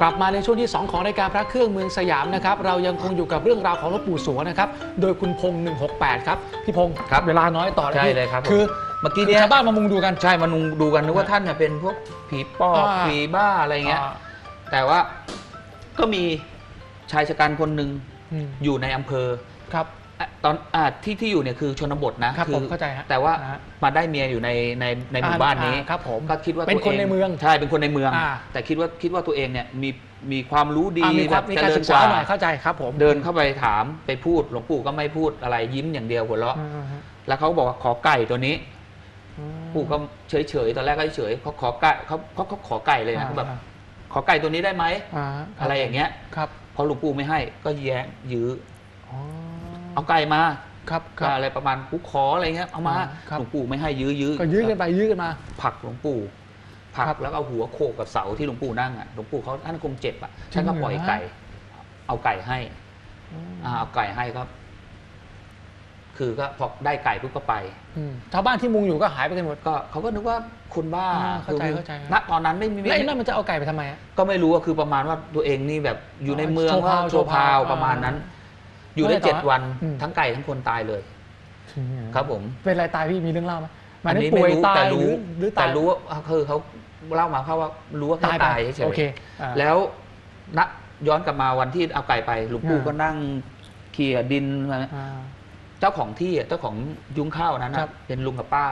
กลับมาในช่วงที่ 2 ของรายการพระเครื่องเมืองสยามนะครับเรายังคงอยู่กับเรื่องราวของหลวงปู่สวงนะครับโดยคุณพงษ์168 ครับพี่พงษ์ครับเวลาน้อยต่อเลยใช่พี่เลยครับผม คือเมื่อกี้คือเนี้ยชาวบ้านมามุงดูกัน ใช่มานุงดูกันนึกว่าท่านเนี่ยเป็นพวกผีปอบอ่า ผีบ้าอะไรเงี้ย อ่าแต่ว่าก็มีชายชะกันคนหนึ่งอืมอยู่ในอำเภอ ครับ อะตอนอ่าที่ที่อยู่เนี่ยคือชนบทนะครับผมเข้าใจฮะแต่ว่านะฮะมาได้เมียอยู่ในในในหมู่บ้านนี้อ่ครับผมก็คิดว่าเป็นตัวคนในเมืองใช่เป็นคนในเมือง อ่า แต่คิดว่าคิดว่าตัวเองเนี่ยมีมีความรู้ดีอ่ามีความแบบมีเจการริญศึกกษาว่าหน่อยเข้าใจครับผมเดินเข้าไปถามไปพูดหลวงปู่ก็ไม่พูดอะไรยิ้มอย่างเดียวหัวเราะ อืมอืมแล้วเขาก็บอกว่าขอไก่ตัวนี้ อืม ปู่ก็เฉยเฉยๆตอนแรกก็เฉยๆเขาขอไก่เขาเขาเขาขอไก่เลยนะอ่าเขาแบบขอไก่ตัวนี้ได้ไหมอ่าอะไรอย่างเงี้ยครับพอหลวงปู่ไม่ให้ก็แย้งยื้อ อ๋อ เอาไก่มาครับคก็รับ อะไรประมาณกูขออะไรเงี้ยเอามาอ่าครับ หลวงปู่ไม่ให้ยื้อยื้อก็ยื้อกันไปยื้อกันมา ผลักหลวงปู่ผลัครักบแล้วก็เอาหัวโขกกับเสาที่หลวงปู่นั่งอะหลวงปู่เขาท่านคงเจ็บอะจริงท่านก็ปล่อยเหรอไก่ เอาไก่ให้อืมอ่าเอาไก่ให้ก็คือก็พอได้ไก่ปุ๊บก็ไป อืมชาวบ้านที่มุงอยู่ก็หายไปกันหมด ก็เขาก็นึกว่าคุณบ้าอ่าเข้าใจคือเข้าใจ ณตอนนั้นไม่มี แล้วไอ้นั่นมันจะเอาไก่ไปทำไมอะ ก็ไม่รู้อะคือประมาณว่าตัวเองนี่แบบอยู่ในเมืองโชว์พาวก็โชว์พาวโชว์พาวประมาณนั้น อยู่ได้แล้วไงต่อเจ็ดวันอืม ทั้งไก่ทั้งคนตายเลย ครับผม เป็นอะไรตายพี่มีเรื่องเล่าไหมหมายอันถึนี้งป่ไม่วยรู้ตายแต่หรืรู้อหรือแต่ตายรู้ว่าคือเขาเล่ามาเขาว่ารู้ว่าเขาตายไปตายเฉโอยเคอ่า ๆแล้วณย้อนกลับมาวันที่เอาไก่ไปหลวงปู่อ่า ก็นั่งเขี่ยดินมาอ่า เจ้าของที่อะเจ้าของยุ้งข้าวนั้นครันะบเป็นลุงกับป้า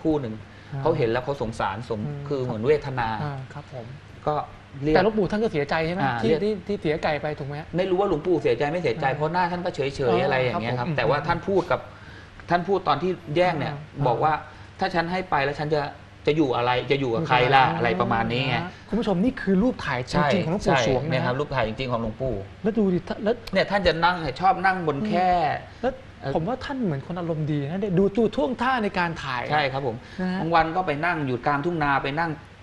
คู่หนึ่งอ่าเขาเห็นแล้วเขาสงสารสมอืม คือครับเหมือนเวทนา อ่าครับผม ก็เรียก แต่หลวงปู่ท่านก็เสียใจใช่ไหมอ่าที่เรียก ที่ที่เสียไก่ไปถูกไหมฮะ ไม่รู้ว่าหลวงปู่เสียใจไม่เสียใจอ่าเพราะหน้าท่านก็เฉยอ๋อๆอะไรอย่างเงี้ยคครัรับบผมแต่ว่าท่านพูดกับท่านพูดตอนที่แย่งเนี่ย อ่า บอกว่าถ้าฉันให้ไปแล้วฉันจะจะอยู่อะไรจะอยู่กับใครล่ะอะไรประมาณนี้ไงคุณผู้ชมนี่คือรูปถ่ายจริงๆของหลวงปู่ใช่สวงเนี่ยนะคครัรับบรูปถ่ายจริงๆของหลวงปู่แล้วดูดิแล้ว เนี่ยท่านจะนั่งชอบนั่งบนแค่แล้วเอ่อ ผมว่าท่านเหมือนคนอารมณ์ดีนะเดี๋ยวดูดูท่วงท่าในการถ่าย ใช่ครับผมนะฮะบางวันก็ไปนั่งอยู่กลางทุ่งนาไปนั่งไอ้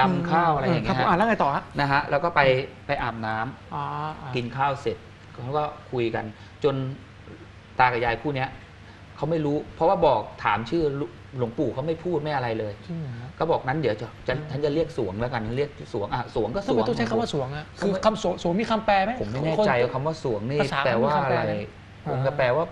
ดำข้าวอะไรอย่างครัเงี้บยอ่าฮะแล้วไงต่อฮะนะฮะแล้วก็ไปไปอาบน้ำอ๋ออ่ากินข้าวเสร็จเขาก็คุยกัน จนตากับยายคู่เนี้ยเขาไม่รู้ เพราะว่าบอกถามชื่อหลวงปู่เขาไม่พูดไม่อะไรเลยจริงเหรอฮะก็บอกนั้นเดี๋ยวจะจะฉันจะเรียกสวงแล้วกันเรียกสวงอะสวงก็สทำไมวงต้องใช้คำว่าสวงอะผมคือคำสวงสวงมีคำแปลไหมผมไม่แน่ใจว่าคำว่าสวงนี่ภาษาแปลว่ามันมีคำแปลอะไรไหมผมจะแปลว่า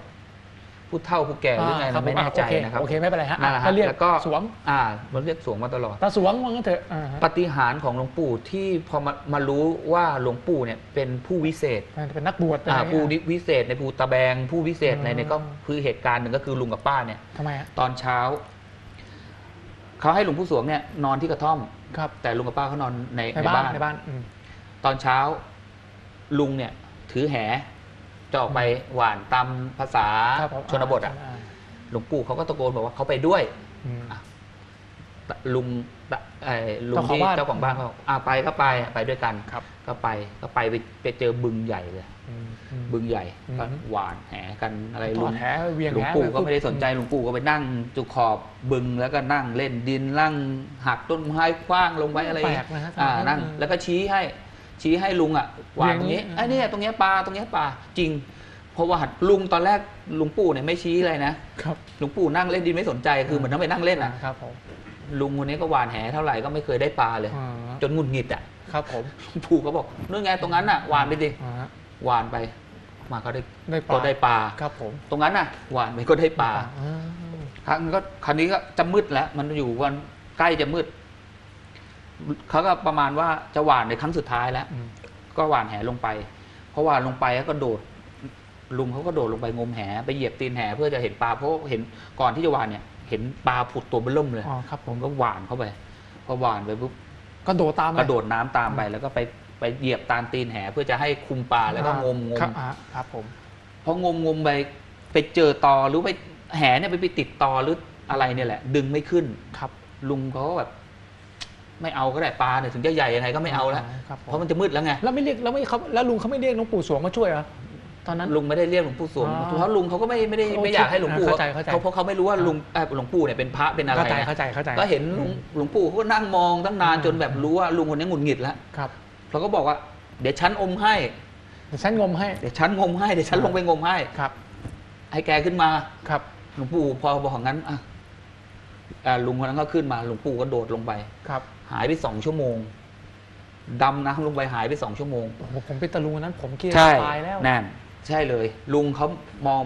ผู้เฒ่าผู้แก่หรือไงครันะบไม่แน่ใจนะครับโอเคโอเคไม่เป็นไรฮะนั่นแหละฮะก็เรียกแล้วก็สวงอ่ามันเรียกสวงมาตลอดตาสวงว่างั้นเถอะอ่าฮะปฏิหารย์ของหลวงปู่ที่พอมามารู้ว่าหลวงปู่เนี่ยเป็นผู้วิเศษเป็นนักบวชเป็นอ่าอะไรผู้เงี้ยวิเศษในภูตะแบง ผู้วิเศษในอืมเนี่ยก็คือเหตุการณ์หนึ่งก็คือลุงกับป้าเนี่ยทำไมฮะตอนเช้าเขาให้หลวงปู่สวงเนี่ยนอนที่กระท่อมครับแต่ลุงกับป้าเขานอนในในในบ้าบ้านนในบ้านอืมตอนเช้าลุงเนี่ยถือแห จะออกไปหวานตามภาษาครับผมชนบทอะาหลวงปู่เขาก็ตะโกนบอกว่าเขาไปด้วยอืมลุงไอ้ลุงเจ้าของที่บ้านเจ้าของบ้านเขาบอกอ่าไปก็ไปไปด้วยกันครับ ก็ไปก็ไปไปไปเจอบึงใหญ่เลย อืมอืม บึงใหญ่อืม ก็หวานแหกันอะไรทลุอดงแหเวียงหลวงแหปู่ปก็ไม่ได้สนใจหลวงปู่ก็ไปนั่งจุขอบบึงแล้วก็นั่งเล่นดินนั่งหักต้นไม้คว้างลงไปอะไรแปลกนะฮะอ่านั่งอืมแล้วก็ชี้ให้ ชี้ให้ลุงอะวางตรงนี้อย่างนี้ไอ้เนี่ยตรงเนี้ยปลาตรงเนี้ยปลาจริงเพราะว่าลุงตอนแรกหลวงปู่เนี่ยไม่ชี้อะไรนะครับหลวงปู่นั่งเล่นดินไม่สนใจคือเหมือนนั่งไปนั่งเล่นอะครับผมลุงคนนี้ก็หวานแหเท่าไหร่ก็ไม่เคยได้ปลาเลยอ่าจนหงุดหงิดอะครับผมหลวงปู่ก็บอกนู่นไงตรงนั้นน่ะหวานไปดิอ่าหวานไป มาก็ได้ได้ปลาก็ได้ปลาครับผม ตรงนั้นน่ะหวานไปก็ได้ปลาอ่าครั้งก็คราวนี้ก็จะมืดแล้ว มันอยู่วันใกล้จะมืด เขาก็ประมาณว่าจะหวานในครั้งสุดท้ายแล้วอืมก็หวานแหลงไปเพราะหวานลงไปแล้วก็โดดลุงเขาก็โดดลงไปงมแหไปเหยียบตีนแหเพื่อจะเห็นปลาเพราะเห็นก่อนที่จะหวานเนี่ย เห็นปลาผุดตัวเบิ่มเลยอ๋อครับผผมมก็หวานเข้าไปพอหวานไปปุ๊บก็โดดตามกระโดดน้ำตามไปแล้วก็ไปไปเหยียบตามตีนแหเพื่อจะให้คุมปลาแล้วก็งมงครับมอ่าครับผมพองมงมไปไปเจอตอหรือไปแหเนี่ยไปไปติดตอหรืออะไรเนี่ยแหละ ดึงไม่ขึ้นครับ ลุงเขาก็แบบ ไม่เอาก็ได้ปลาเนี่ยถึงจะใหญ่ยังไงก็ไม่เอาแล้วครับผเพราะมันจะมืดแล้วไงแล้วไม่เรียกแล้วไม่เขาแล้วลุงเขาไม่เรียกหลวงปู่สวงมาช่วยเหรอตอนนั้น ลุงไม่ได้เรียกหลวงปู่สวงอ๋อเพราะลุงเขาก็ไม่ไม่ได้โอเคไม่อยากให้หลวงปู่เข้าใจเข้าใจ เพราะเขาไม่รู้ว่าลุงเอ่อหลวงปู่เนี่ยเป็นพระเป็นอะไรเข้าใจนะเข้าใจเข้าใจ ก็เห็นหลวงหลวงปู่เขาก็นั่งมองตั้งนานอ่าจนแบบรู้ว่าลุงคนนี้หงุดหงิดแล้วครับเขาก็บอกว่าเดี๋ยวฉันอมให้เดี๋ยวฉันงมให้เดี๋ยวฉันงมให้เดี๋ยวฉันลงไปงมให้ครับให้แกขึ้นมา ครับหลวงปู่พอบอกงั้นอะอ่าลุงคนนั้นก็ขึ้นมาหลวงปู่ก็โดดลงไป ครับ หายไปสองชั่วโมงดำน้ำลงไปหายไปสองชั่วโมงโอ้โหผมเป็นตะลุงวันนั้น ผมคิดใช่ตายแล้วนั่นใช่เลย ลุงเขามอง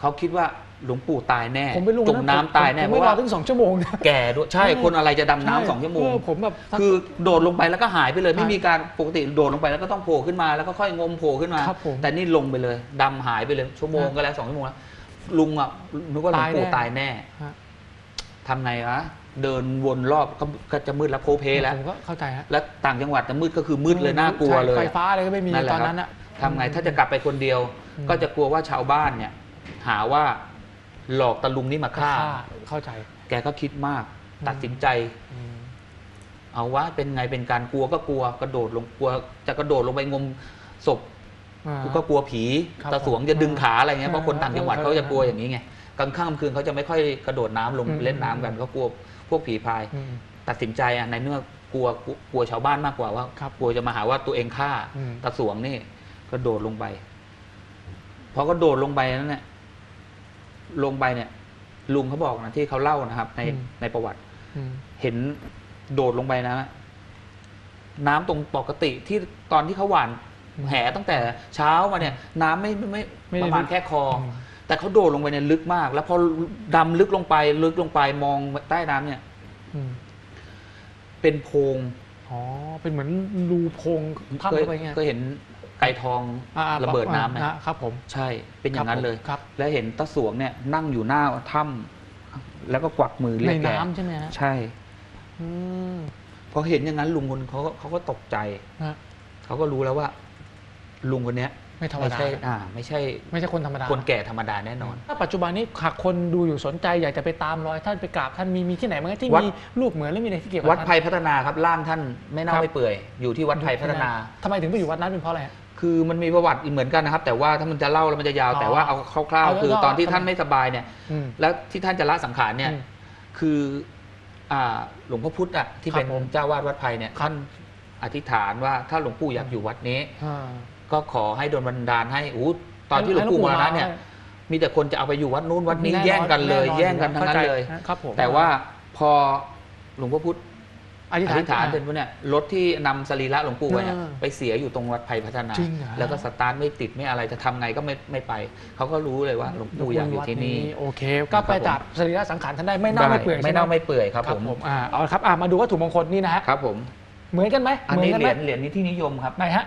เขาคิดว่าหลวงปู่ตายแน่ผมเป็นลุงจมน้ำตายแน่ผมเพไม่ราะรอว่าถึงสองชั่วโมงนะแก่ด้วยใช่ใช่คนอะไรจะดำน้ำสองชั่วโมงเผมแบบคือโดดลงไปแล้วก็หายไปเลยใช่ไม่มีการปกติโดดลงไปแล้วก็ต้องโผล่ขึ้นมาแล้วก็ค่อยงมโผล่ขึ้นมาครับผมแต่นี่ลงไปเลยดำหายไปเลย ชั่วโมงฮะก็แล้วสองชั่วโมงแล้วลุงอะนึกว่าหลวงปู่ตาตายยแน่แน่ฮะทำไงวะ เดินวนรอบก็ก็จะมืดแล้วโพเพแล้ว ผมก็เข้าใจฮะแล้วต่างจังหวัดจะมืดก็คือมืดเลยน่ากลัวใช่เลยไฟฟ้าอะไรก็ไม่มีนั่นแหละตอนครับนั้นอะทำไงถ้าจะกลับไปคนเดียว อืม ก็จะกลัวว่าชาวบ้านเนี่ย หาว่าหลอกตะลุงนี่มาฆ่า ฆ่าเข้าใจ แกก็คิดมาก อืม ตัดสินใจ อืม เอาว่าเป็นไงเป็นการกลัวก็กลัวกระโดดลงกลัว จะกระโดดลงไปงมศพอ่าก็กลัวผีครับตาสวงจะดึงขาอะไรเงี้ยเพราะคนต่างจังหวัดเออเขาจะกลัวอย่างนี้ไงกลางค่ำกลางคืนเขาจะไม่ค่อยกระโดดน้ำลงอืมเล่นน้ำกันเขากลัว พวกผีพายอืม ตัดสินใจอะในเมื่อกลัวกลัวกลัวชาวบ้านมากกว่าว่าครับกลัวจะมาหาว่าตัวเองฆ่าอืม ตาสวงนี่กระโดดลงไปพอก็โดดลงไปนั้นเนี่ยลงไปเนี่ย ลุงเขาบอกนะที่เขาเล่านะครับ ในอืม ในประวัติ อืม เห็นโดดลงไปนะ น้ำตรงปกติที่ตอนที่เขาหว่านแหตั้งแต่เช้ามาเนี่ย น้ำไม่ไม่ไม่ได้ประมาณลึกแค่คออม แต่เขาโดดลงไปเนี่ยลึกมาก แล้วพอดำลึกลงไป ลึกลงไปมองใต้น้ำเนี่ย อืมเป็นโพรงอ๋อ เป็นเหมือนรูโพรงถ้ำเคยเข้าไปเงี้ยเคยเห็นไก่ทองอ่าๆระเบิดน้ำไหมอ่าครับผมใช่ เป็นอย่างนั้นเลย ครับแล้วเห็นตาสวงเนี่ยนั่งอยู่หน้าถ้ำแล้วก็กวักมือผมเรีในยกแกน้ำใช่ไหมฮะใช่อืมพอเห็นอย่างนั้นลุงคนเขาก็เขาก็ตกใจ ฮะเขาก็รู้แล้วว่า ลุงคนเนี้ย ไม่ธรรมไม่ดา ใช่อ่าไม่ใช่ไม่ใช่คนธรรมดา คนแก่ธรรมดาแน่นอน ถ้าปัจจุบันนี้หากคนดูอยู่สนใจอยากจะไปตามรอยท่านไปกราบท่านมีมีที่ไหนบ้างที่วัด มีรูปเหมือนหรือมีอะไรที่เกี่ยวกับวัดท่านไผ่พัฒนาครับร่างท่านไม่เน่าครับ ไม่เปื่อยอยู่ที่วัดไผ่พัฒนา ทำไมถึงไปอยู่วัดนั้นเป็นเพราะอะไรฮะ คือมันมีประวัติเหมือนกันนะครับ แต่ว่าถ้ามันจะเล่าแล้วมันจะยาวอ๋อแต่ว่าเอาคร่าวเอาๆ คือย่อๆตอนที่ทำไมท่านไม่สบายเนี่ย อืม แล้วที่ท่านจะละสังขารเนี่ย อืม คืออ่าหลวงพ่อพุธอะที่ครับเป็นผมเจ้าวาดวัดไผ่เนี่ยท่านอธิษฐานว่าถ้าหลวงปู่อยากอยู่วัดนี้ อ่า ก็ขอให้โดนบันดาลให้อู้ตอนที่หลวงปู่มรณะเนี่ย มีแต่คนจะเอาไปอยู่วัดนู้นวัดนี้แน่นอนแย่งกันเลยแน่นอนแย่งกันทั้งนั้นเข้าใจเลยนะครับผมแต่ว่าพอหลวงพ่อพุธอธิษอฐานธิษฐานเสร็จปุ๊บเนี่ยรถที่นำสรีระหลวงปู่ไปเนี่ยอ่าไปเสียอยู่ตรงวัดไผ่พัฒนาจริงเหรอแล้วก็สตาร์ทไม่ติดไม่อะไรจะทำไงก็ไม่ไม่ไป เขาก็รู้เลยว่าหลวงปู่อยากอยู่ที่นี่โอเค ก็ไปจับสรีระสังขารท่านได้ไม่เน่าไม่เปื่อยไม่ใช่หเน่าไม่เปื่อยครับครับผมผมอ่าเอาละครับอ่ามาดูวัตถุมงคลนี่นะฮะครับผม เหมือนกันไหมอันเหมืนี้กัเหไหมรียญเหรียญนี้ที่นิยมครับไหนฮะ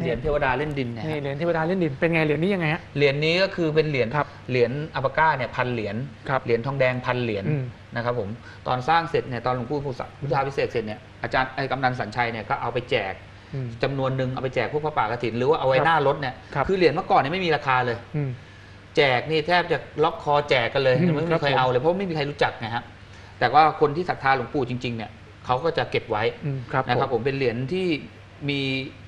เหรียญเทวดาเล่นดินเนี่ยนี่เหรียญเทวดาเล่นดินเป็นไงเหรียญนี้ยังไงฮะเหรียญนี้ก็คือเป็นเหรียญครับเหรียญอัปาก้าเนี่ยพันเหรียญครับเหรียญทองแดงพันเหรียญอืมนะครับผมตอนสร้างเสร็จเนี่ยตอนหลวงปู่พุทธพุทธาพิเศษกเสร็จเนี่ยอาจารย์ไอ้กำนันสัญชัยเนี่ยก็เอาไปแจกอืมจำนวนหนึ่งเอาไปแจกพวกพระป่ากฐินหรือว่าเอาไว้ครับหน้ารถเนี่ยครับอเหรียญเมื่อก่อนเนี่ยไม่มีราคาเลยอืมแจกนี่แทบจะล็อกคอแจกกันเลยอืมไม่ครัมีบใครผมเอาเลยเพราะไม่มีใครรู้จักไงฮะแต่ว่าคนที่ศรัทธาหลวงปู่จริงๆเนี่ยเขาก็จะเก็บไว้อืมครับนะครับผผมมเป็นเหรียญที่ มี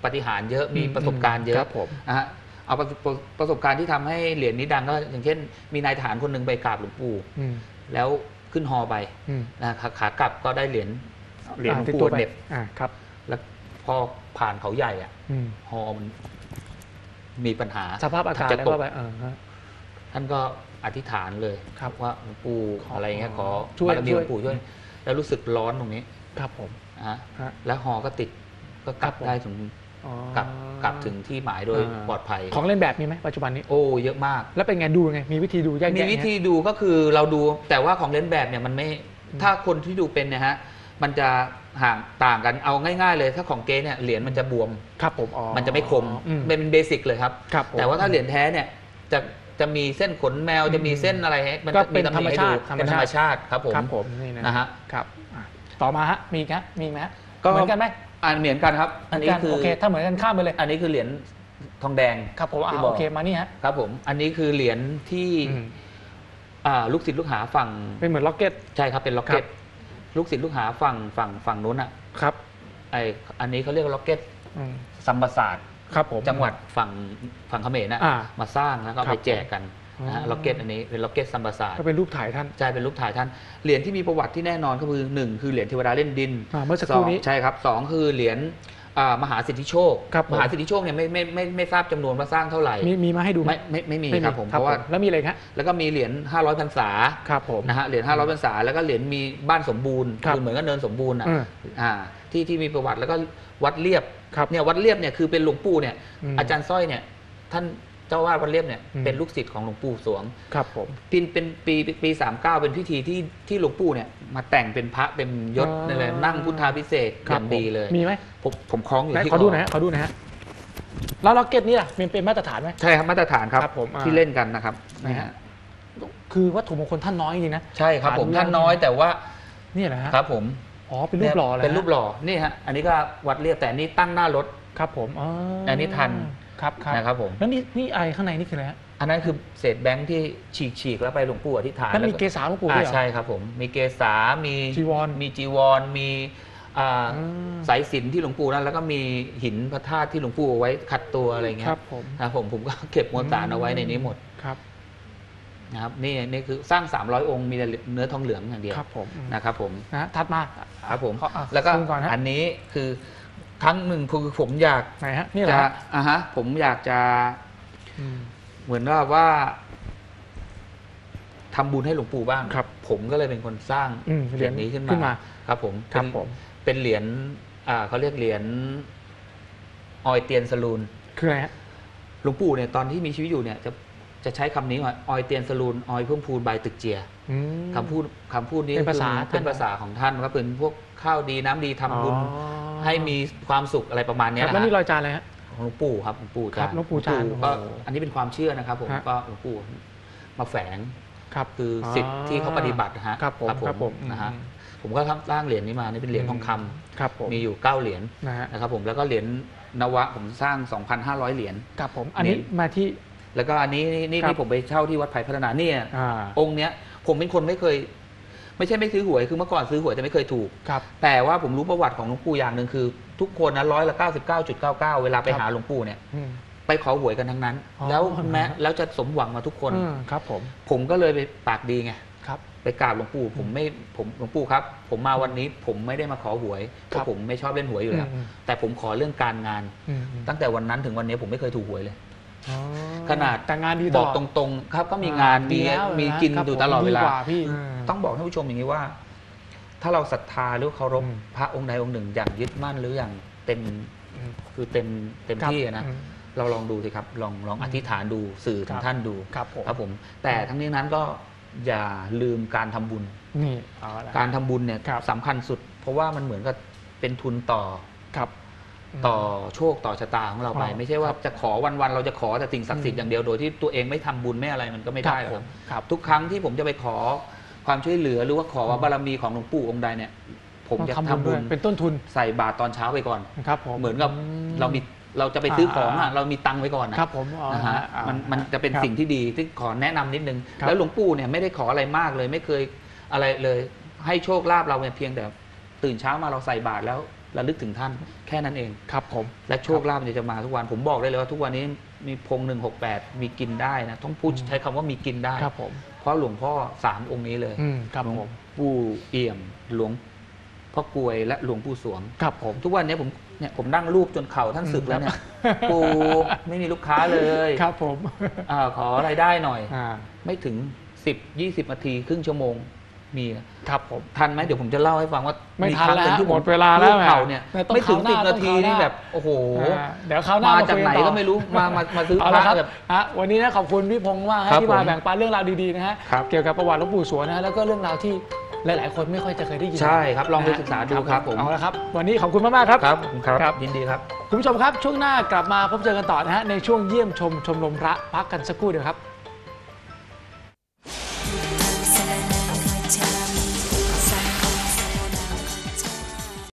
ปฏิหารย์เยอะมีประสบการณ์เยคอะรับผม นะฮะเอาประประประสบการณ์ที่ทำให้เหรียญนี้ดังก็อย่างเช่น มีนายทหารคนหนึ่งไปกราบหลวงปู่อืมแล้วขึ้นฮอไปอืมนะขาขากลับก็ได้เหรียญเหรียญหลวงติดปู่ตัวไปเหน็บอ่าครับแล้วพอผ่านเขาใหญ่อะอืมฮอมันมีปัญหาสภาพอากาศจะแล้วตก็ก ไปเออฮะ ท่านก็อธิษฐานเลยครับว่าหลวงปู่ขออะไรเงี้ยขอช่วยบารมีช่หวยลวงปู่ช่วย แล้วรู้สึกร้อนตรงนี้ครับผมนะฮะฮะแล้วฮอก็ติด ก็กลับครับผมได้ถึงอ๋อกลับกลับถึงที่หมายโดยอ่าปลอดภัย ของเล่นแบบมีไหมปัจจุบันนี้ โอ้เยอะมาก แล้วเป็นไงดูไง มีวิธีดูแยกมีแยะวิไงธีดูก็คือเราดูแต่ว่าของเล่นแบบเนี่ยมันไม่อืมถ้าคนที่ดูเป็นเนะฮะมันจะห่างต่างกันเอาง่ายๆเลย ถ้าของเก๊เนี่ยเหรียญมันจะบวมครับผมอ๋อมันจะไม่คมอืมเป็นเบสิกเลยครับ ครับผมแต่ว่าถ้าเหรียญแท้เนี่ยจะจะมีเส้นขนแมวจะมีเส้นอะไรให้มันก็จะเป็มีนตำหนิให้ธรรมดูชาติเป็นธรรมชาติครับผมครับผมนี่นะนะฮะครับอะต่อมาฮะมีอีกฮะมีอีกไหมฮะก็ เหมือนกันไหม อันเหมือนกันครับ อันนี้คือโอเคถ้าเหมือนกันข้ามไปเลย อันนี้คือเหรียญทองแดงครับผมอะที่บอกโอเคมานี่ฮะครับผม อันนี้คือเหรียญที่อืมอ่าลูกศิษย์ลูกหาฝั่งเป็นเหมือนล็อกเก็ตใช่ครับเป็นล็อกเก็ตครับลูกศิษย์ลูกหาฝั่งฝั่งฝั่งนู้นอะครับไออันนี้เขาเรียกว่าล็อกเก็ตอืมซัมบาศาสตร์ครับผมจังหวัดฝั่งฝั่งเขมรนะอ่ามาสร้างแล้วก็เอาครัไปบแจกกัน นะฮะอ๋อล็อกเก็ตอันนี้เป็นล็อกเก็ตซัมบาศาสตร์ก็เป็นรูปถ่ายท่าน ใช่เป็นรูปถ่ายท่าน เหรียญที่มีประวัติที่แน่นอนก็คือหนึ่งคือเหรียญเทวดาเล่นดินอ่าเมื่อสักสคอรู่งนี้ใช่ครับสองคือเหรียญอ่ามหาสิทธิโชคครับผมมหาสิทธิโชคเนี่ยไม่ไม่ไม่ไม่ทราบจำนวนว่าสร้างเท่าไหร่ มีมีมาให้ดูไหมไม่ไม่ไม่มีครับผมเพราะว่าแล้วมีอะไรครับแล้วก็มีเหรียญ500พรรษาครับผมนะฮะเหรียญ500พรรษาแล้วก็เหรียญมีบ้านสมบูรณ์ครับคือเหมือนกับเนินสมบูรณ์อะอืมอ่าที่ที่มีประวัติแล้วก็วัดเรียบครับเนี่ยวัดเรียบเนี่ยคือเป็นหลวงปู่เนี่ยอืมอาจารย์สร้อยเนี่ยท่าน เจ้าอาวาสวัดเรียบเนี่ยอืมเป็นลูกศิษย์ของหลวงปู่สวง ครับผมปีเป็นปีปีสามเก้าเป็นพิธีที่ที่หลวงปู่เนี่ยมาแต่งเป็นพระเต็มยศอ๋อในเลยนั่งพุทธาภิเษกครัอย่างดีเลย มีไหมผมผมคล้องอยู่ไหนที่ขอดูหน่อยฮะขอดูหน่อยฮะแล้วล็อกเก็ตนี่ล่ะเป็นเป็นมาตรฐานไหมใช่ครับมาตรฐานครับครับผมอ่าที่เล่นกันนะครับนะฮะคือวัตถุมงคลท่านน้อยจริงๆนะใช่ครับผมหาดูท่านยากน้อยแต่ว่านี่แหละฮะครับผมอ๋อเป็นรูปหล่อเลยเป็นรูปหล่อนี่ฮะอันนี้ก็วัดเรียบแต่นี่ตั้งหน้ารถครับผมอ๋ออันนี้ทัน ครับครับนะครับผมแล้วนี่นี่ไอข้างในนี่คืออะไรฮะอันนั้นคือเศษแบงค์ที่ฉีกฉีกๆแล้วไปหลวงปู่อธิษฐานแล้วมีก็เกสาหลวงปู่ด้อ่าวยเหรอใช่ครับผมมีเกษามีจีวรมีจีวรมีอ่าอืมสายสิญจนที่หลวงปู่นั่นแล้วก็มีหินพระธาตุที่หลวงปู่เอาไว้ขัดตัวอะไรเงี้คยรับผมนะครับผมผมก็เก็บมวลสารเอาไว้ในนี้หมดครับนะครับนี่นี่คือสร้าง 300 องค์มีแต่เนื้อทองเหลืองอย่างเดียวครับผมอืมนะครับผมนะฮะถัดมาครับผมขออะแล้วก็ซูมก่อนฮะอันนี้คือ ครั้งหนึ่งคือผมอยากไหนฮะนี่แหละจะฮะอะฮะ ผมอยากจะอืมเหมือนว่าว่าทำบุญให้หลวงปู่บ้างครับ ผมก็เลยเป็นคนสร้างอืมเหเหรีรียยญญนี้ขึ้นขึ้นมามา ครับ ผมครับเป็นผม เป็นเหรียญอ่าเขาเรียกเหรียญออยเตียนสลูนคืออะไรฮะหลวงปู่เนี่ยตอนที่มีชีวิตอยู่เนี่ย จะจะใช้คำนี้ว่าออยเตียนสลูนออยเพิ่มพูนบายตึกเจียอืมคำพูดคำพูดนี้เป็นภาษาคือเป็นท่านภาษาของท่านว่าเป็นพวกข้าวดีน้ำดีทำบุญอ๋อ ให้มีความสุขอะไรประมาณเนี้คยรับนะแล้วนี่รฮะอยจานอะไรฮะ ของหลวงปู่ครับหลวงปู่ครัจาบนหลวงปู่จานก็โอ้โหอันนี้เป็นความเชื่อนะครับผมฮะ ก็หลวงปู่มาแฝงครับคือสิทธิ์ที่เขาปฏิบัตินะฮะครับผมครับผมนะฮะอืมผมก็ทำสร้างเหรียญนี้มานี่เป็นเหรียญทองคำครับผมมีอยู่9เหรียญนะฮะนะครับผมแล้วก็เหรียญนวะผมสร้าง 2,500 เหรียญ ครับผมอันนี้เหรียญมาที่ แล้วก็อันนี้นี่นี่ครับ ที่ผมไปเช่าที่วัดไผ่พัฒนาเนี่ย อ่า องค์เนี้ยผมเป็นคนไม่เคย ไม่ใช่ไม่ซื้อหวยคือเมื่อก่อนซื้อหวยแต่ไม่เคยถูก ครับ แต่ว่าผมรู้ประวัติของหลวงปู่อย่างหนึ่งคือ ทุกคนนะร้อยละเก้าสิบเก้าจุดเก้าเก้าเวลาไปครับหาหลวงปู่เนี่ย อืม ไปขอหวยกันทั้งนั้น อ๋อ แล้วเหรอแม้ฮะแล้วจะสมหวังมาทุกคน อืมครับผมผมก็เลยไปปากดีไง ครับ ไปกราบหลวงปู่ผมไม่ผมหลวงปู่ครับ ผมมาวันนี้ผมไม่ได้มาขอหวยเพครัราะบผมไม่ชอบเล่นหวยอยู่แล้วอืม แต่ผมขอเรื่องการงาน อืมอืมตั้งแต่วันนั้นถึงวันนี้ผมไม่เคยถูกหวยเลยอ๋อ ขนาดแต่งานดีบอกลอดตรงๆ ครับก็มีงานดีมีแล้วมีะกินครับอยู่ผมตลอดเวลากพี่อืมต้องบอกท่านผู้ชมอย่างนี้ว่า ถ้าเราศรัทธาหรือเคารพอืม พระองค์ใดองค์หนึ่ง อย่างยึดมั่นหรืออย่างเต็มอืมคือเต็มเต็มครับที่อะนะอืม เราลองดูสิครับ ลองลองอืมอธิษฐานดูสื่อถึครังบ ท่านดูครับผมครับผม แต่ทั้งนี้นั้นก็อย่าลืมการทำบุญ นี่เอาละ การทำบุญเนี่ยครับ สำคัญสุด เพราะว่ามันเหมือนกับเป็นทุนต่อครับ ต่อโชคต่อชะตาของเราไปอ๋อไม่ใช่ว่าครับจะขอวันๆเราจะขอแต่สิ่งศักดิ์สิทธิ์อืมอย่างเดียวโดยที่ตัวเองไม่ทำบุญไม่อะไรมันก็ไม่ได้หรอกผครับมครับ ทุกครั้งที่ผมจะไปขอความช่วยเหลือหรือว่าขอว่าอืมบารมีของหลวงปู่องค์ใดเนี่ย ผมต้องจะทำทำบุบุญญด้วยเป็นต้นทุนใส่บาตรตอนเช้าไปก่อนครับผมเหมือนกับมเรามีเราจะไปซื้อของอะอ่าเรามีตังค์ไว้ก่อนนะครับผมอ๋อนะฮะอ่ามันมันจะเป็นครับสิ่งที่ดีที่ขอแนะนำนิดนึงครับแล้วหลวงปู่เนี่ยไม่ได้ขออะไรมากเลย ไม่เคยอะไรเลย ให้โชคลาภเราเนี่ยเพียงแต่ตื่นเช้ามาเราใส่บาตรแล้ว ระลึกถึงท่านแค่นั้นเอง ครับผม และโชคลาภมันจะมาทุกวันผมบอกได้เลยว่าทุกวันนี้มีพงหนึ่งหกแปดมีกินได้นะต้องพูดอืมใช้คำว่ามีกินได้ครับผมเพราะหลวงพ่อสามองค์นี้เลยอืมครับหลวงผมปู่เอี่ยมหลวงพ่อกลวยและหลวงปู่สวงครับผมทุกวันนี้ผมเนี่ยผมนั่งรูปจนเข่าท่านสึกแล้วเนี่ยปู่ไม่มีลูกค้าเลยครับผมอาขอรายได้หน่อยอ่าไม่ถึง10 20นาทีครึ่งชั่วโมง มีนะครับผมทันไหมเดี๋ยวผมจะเล่าให้ฟังว่าไม่ทันครั้งแล้วนึ่งที่หมดเวลาแล้วรูปเข่าเนี่ยแหมต้องไม่ถึงคราวหน้าสิบนาทีต้องคราวหน้านี่แบบโอ้โหอ่าเดี๋ยวคราวหน้ามามาจากคุยไหนต่อก็ไม่รู้มามามาซื้อเอาพละระครับแบบฮะวันนี้นะขอบคุณพี่พงษ์มากฮะครับที่มาผมแบ่งปันเรื่องราวดีๆนะฮะครับเกี่ยวกับประวัติหลวงปู่สวงนะฮะแล้วก็เรื่องราวที่หลาย ๆ คนไม่ค่อยจะเคยได้ยินใช่ครับ ลองไปนะฮะศึกษาดูครับผมเอาละครับ วันนี้ขอบคุณมาก ๆ ครับครับผมครับครับ ยินดีครับ คุณผู้ชมครับ ช่วงหน้ากลับมาพบเจอกันต่อนะฮะ ในช่วงเยี่ยมชมชมรมพระพักกันสักครู่เดียวครับ